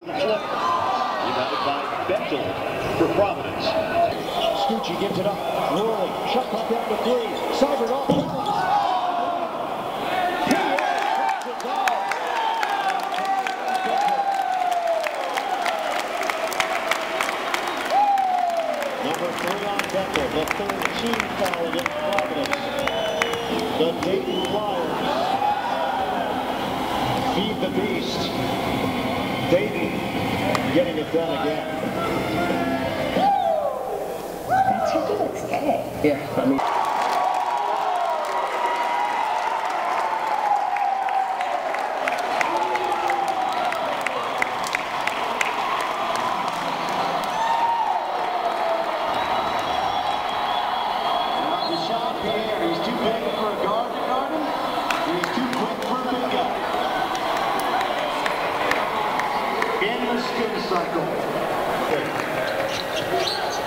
Rebounded by Bechtel for Providence. Scoochie gives it up. Worley, shot clock down to three. Sibert off balance. Pierre drops it down. Number three on Bechtel, the third team foul against Providence. The Dayton Flyers feed the beast. Dayton getting it done again. That chicken looks good. Yeah, I mean. Dyshawn Pierre, he's too big for a guard to guard him. He's too quick for a big guy. In the spin cycle. Pierre trying to kick. Takes a three. Back of the iron. And Lindsay. Now look at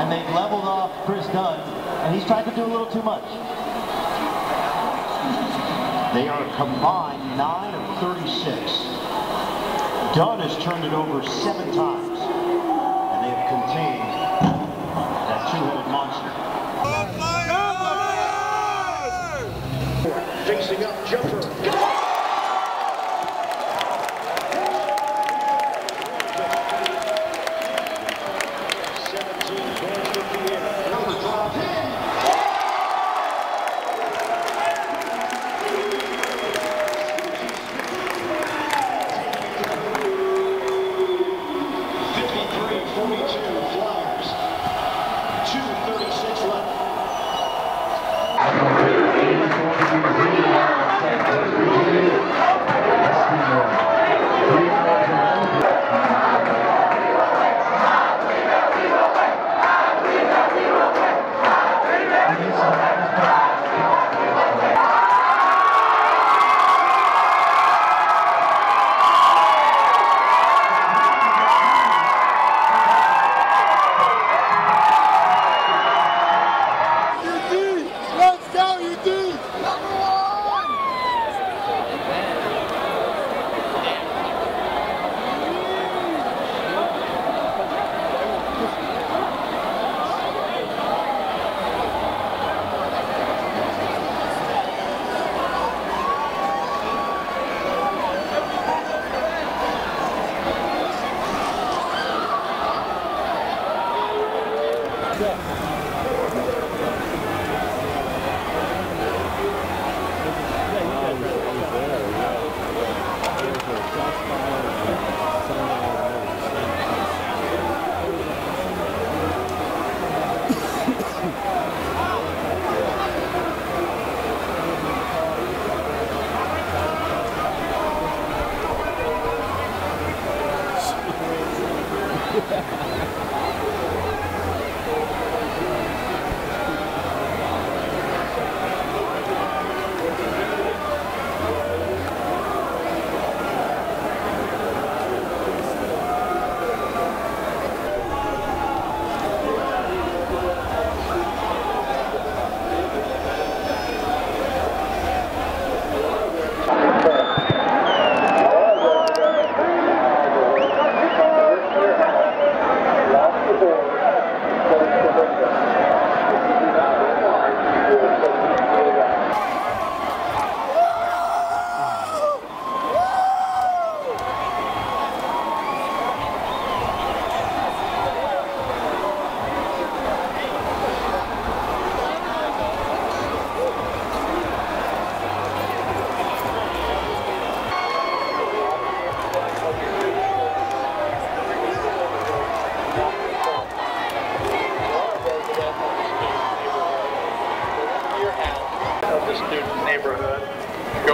and they've leveled off Kris Dunn, and he's tried to do a little too much. They are combined 9 of 36. Dunn has turned it over seven times, and they have contained that two-headed monster. Facing up, jumper.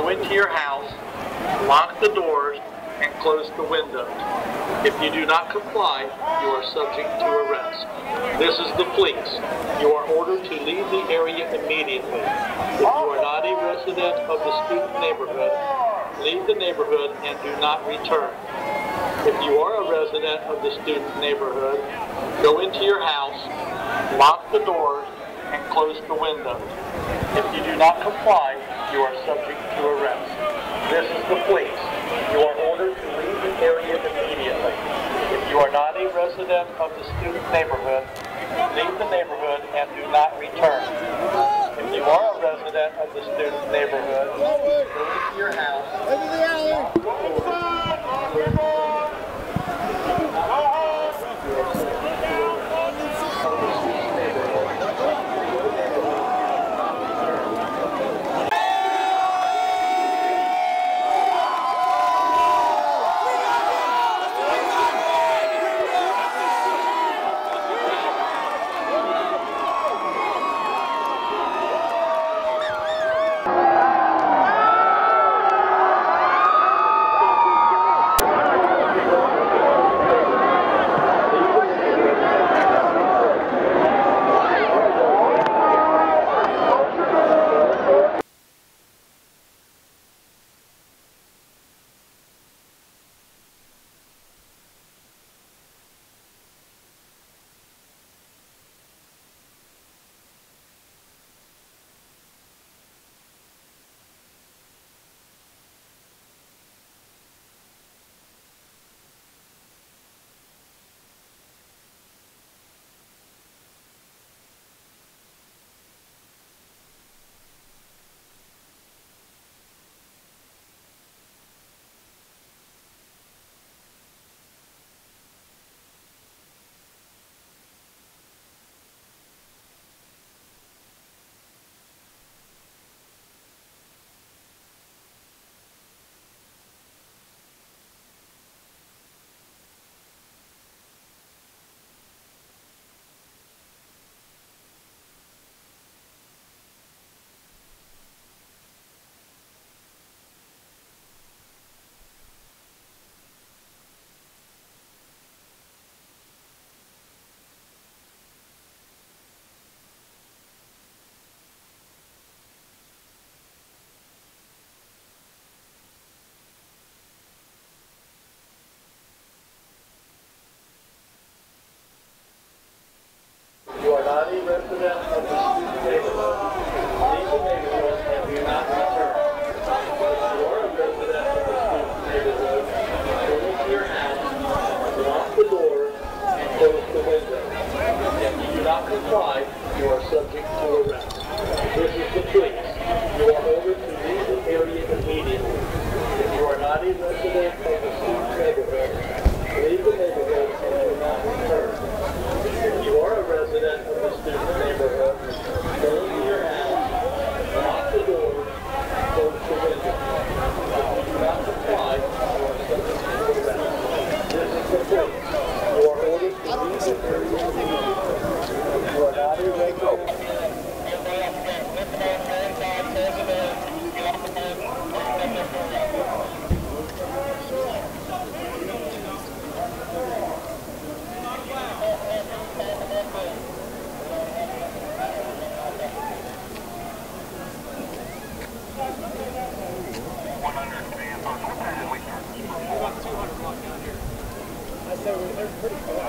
Into your house, lock the doors, and close the windows. If you do not comply, you are subject to arrest. This is the police. You are ordered to leave the area immediately. If you are not a resident of the student neighborhood, leave the neighborhood and do not return. If you are a resident of the student neighborhood, go into your house, lock the doors, and close the windows. If you do not comply, you are subject to arrest. This is the police. You are ordered to leave the area immediately. If you are not a resident of the student neighborhood, leave the neighborhood and do not return. If you are a resident of the student neighborhood, go into your house, pretty cool.